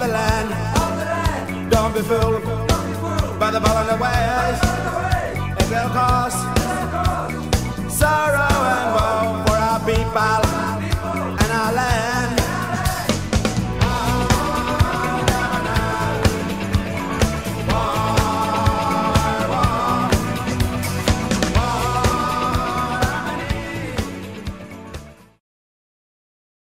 the land. Don't be fooled by the ball and the waves. It will cost.